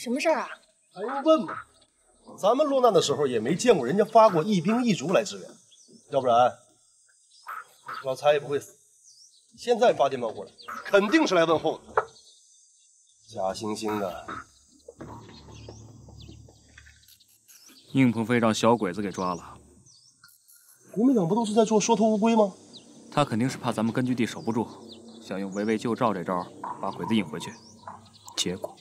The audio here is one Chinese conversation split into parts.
什么事儿啊？还用问吗？咱们落难的时候也没见过人家发过一兵一卒来支援，要不然老财也不会死。现在发电报过来，肯定是来问候的。假惺惺的，宁鹏飞让小鬼子给抓了。国民党不都是在做缩头乌龟吗？他肯定是怕咱们根据地守不住，想用围魏救赵这招把鬼子引回去，结果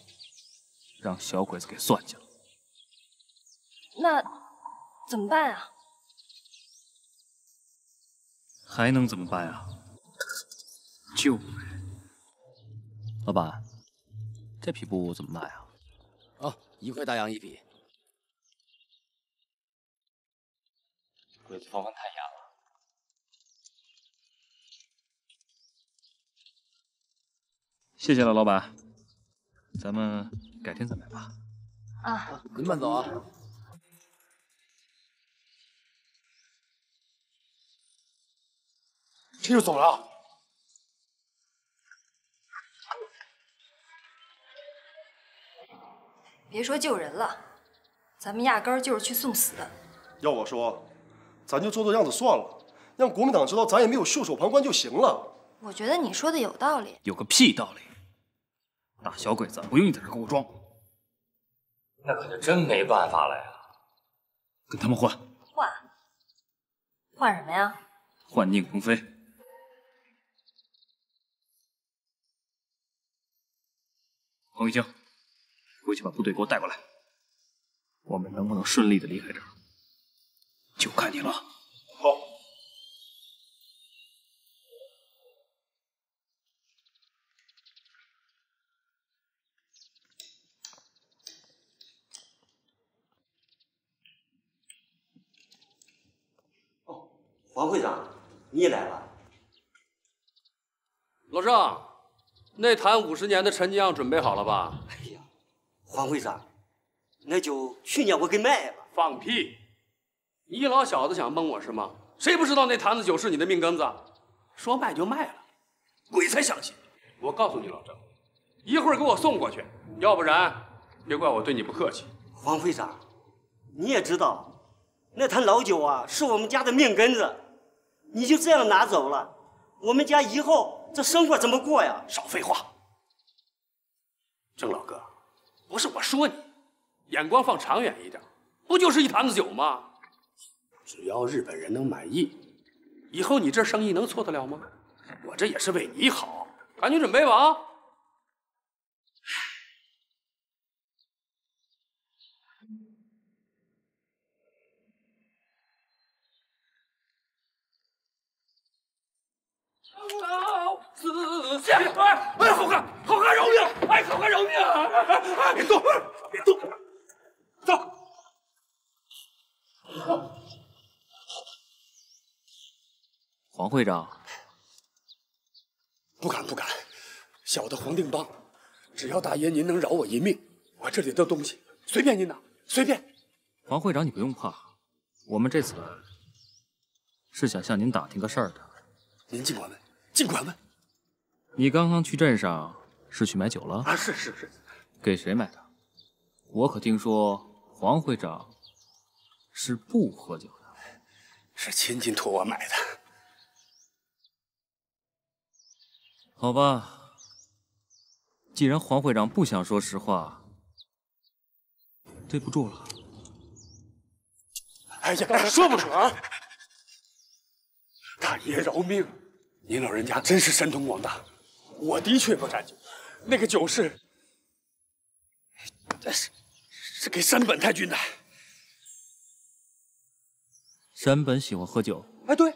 让小鬼子给算计了。那怎么办啊？还能怎么办啊？救呗。老板，这匹布怎么卖啊？哦，一块大洋一匹。鬼子防范太严了。谢谢了，老板。咱们改天再买吧。啊，您慢走啊。这就走了？别说救人了，咱们压根儿就是去送死的。要我说，咱就做做样子算了，让国民党知道咱也没有袖手旁观就行了。我觉得你说的有道理。有个屁道理！大小鬼子不用你在这给我装，那可就真没办法了呀。跟他们换，换？换什么呀？换宁鹏飞。彭玉清，回去把部队给我带过来。我们能不能顺利的离开这儿，就看你了。你来了。老郑，那坛五十年的陈酿准备好了吧？哎呀，黄会长，那就去年我给卖了。放屁！你老小子想蒙我是吗？谁不知道那坛子酒是你的命根子？说卖就卖了，鬼才相信！我告诉你，老郑，一会儿给我送过去，要不然别怪我对你不客气。黄会长，你也知道，那坛老酒啊是我们家的命根子，你就这样拿走了，我们家以后这生活怎么过呀？少废话！郑老哥，不是我说你，眼光放长远一点，不就是一坛子酒吗？只要日本人能满意，以后你这生意能错得了吗？我这也是为你好，赶紧准备吧啊！老子下！哎，哎，好汉，好汉饶命！哎，好汉饶命！哎，别动，别动，走。黄会长，不敢不敢，小的黄定邦，只要大爷您能饶我一命，我这里的东西随便您拿，随便。黄会长，你不用怕，我们这次来是想向您打听个事儿的。您尽管问，尽管问。你刚刚去镇上是去买酒了？啊，是是是。给谁买的？我可听说黄会长是不喝酒的。是亲戚托我买的。好吧，既然黄会长不想说实话，对不住了。哎呀，说不准啊！大爷饶命！您老人家真是神通广大，我的确不沾酒，那个酒是，是是给山本太君的。山本喜欢喝酒。哎，对，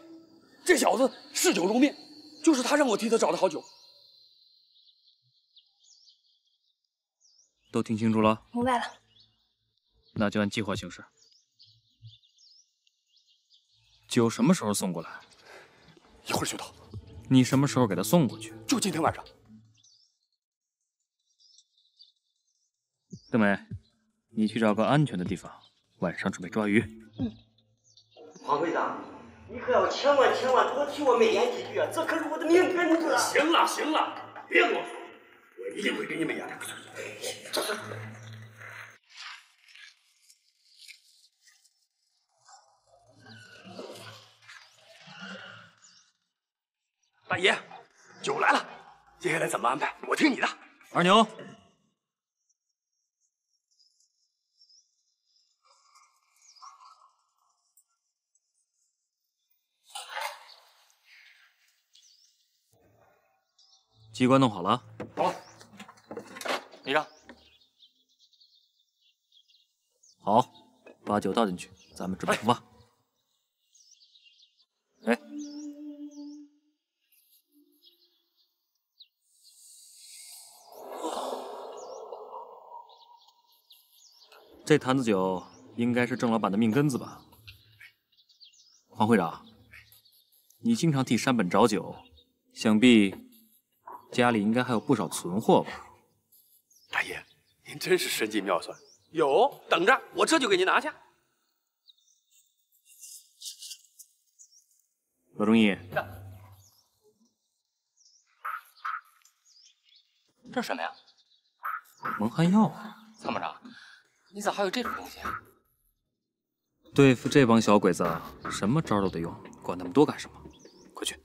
这小子嗜酒如命，就是他让我替他找的好酒。都听清楚了？明白了。那就按计划行事。酒什么时候送过来？一会儿就到。你什么时候给他送过去？就今天晚上。邓梅，你去找个安全的地方，晚上准备抓鱼。嗯。黄会长，你可要千万千万多替我美言几句啊！这可是我的命根子啊！行了行了，别啰嗦，我一定会给你美言的。走走。大爷，酒来了，接下来怎么安排？我听你的。二牛，机关弄好了啊。好了，你让。好，把酒倒进去，咱们准备出发。哎，这坛子酒应该是郑老板的命根子吧？黄会长，你经常替山本找酒，想必家里应该还有不少存货吧？大爷，您真是神机妙算。有，等着，我这就给您拿去。老中医，这是什么呀？蒙汗药啊！参谋长，你咋还有这种东西啊？对付这帮小鬼子，什么招都得用，管那么多干什么？快去！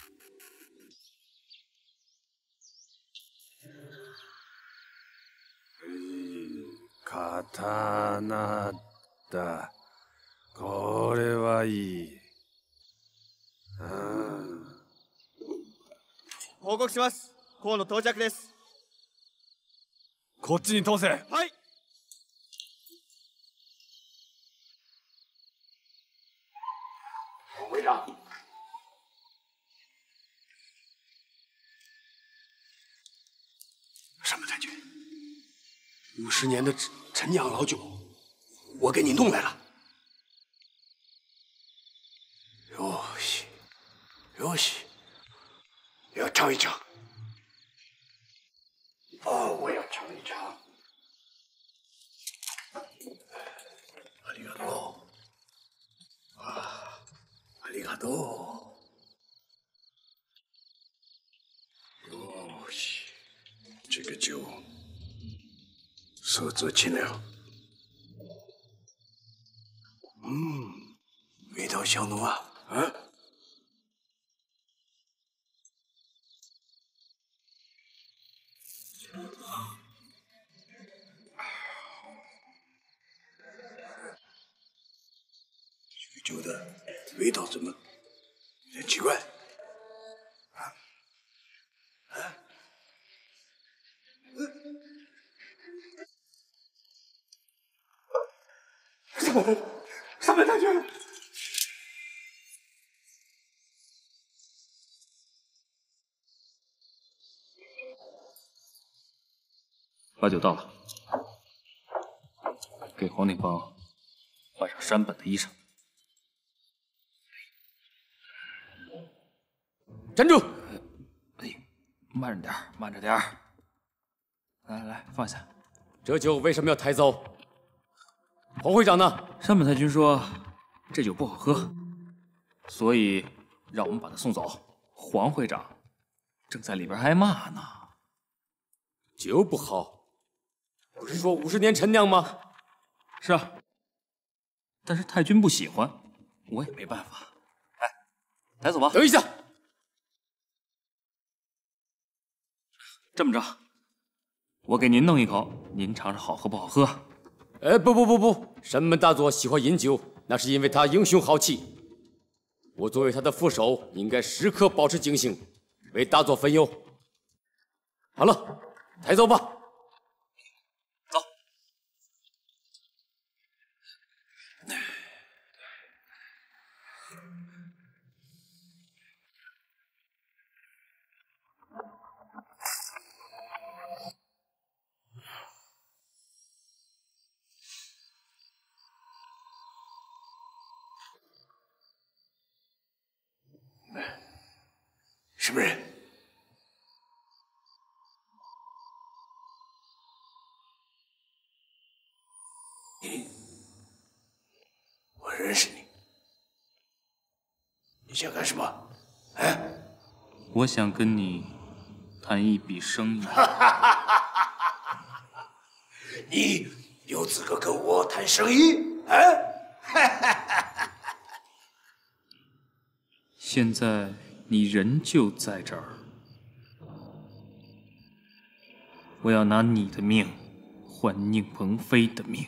刀だ。これはいい。うん。報告します河野到着ですこっちに通せ。はい山本太君，五十年的陈陈酿老酒，我给你弄来了。よし。よし。要尝一尝。哦，我要尝一尝。ありがとう。あありがとう。 酒色泽清凉，嗯，味道香浓啊，啊。这个酒的味道怎么有点奇怪？山本太，君，把酒倒了，给黄定邦换上山本的衣裳。站住！哎，慢着点儿，慢着点儿。来来来，放下。这酒为什么要抬走？黄会长呢？山本太君说这酒不好喝，所以让我们把他送走。黄会长正在里边挨骂呢。酒不好，不是说五十年陈酿吗？是啊，但是太君不喜欢，我也没办法。哎，抬走吧。等一下，这么着，我给您弄一口，您尝尝好喝不好喝。哎，不不不不，山门大佐喜欢饮酒，那是因为他英雄豪气。我作为他的副手，应该时刻保持警醒，为大佐分忧。好了，抬走吧。走。认识你。你想干什么？哎，我想跟你谈一笔生意。你有资格跟我谈生意？哎，现在你人就在这儿，我要拿你的命换宁鹏飞的命。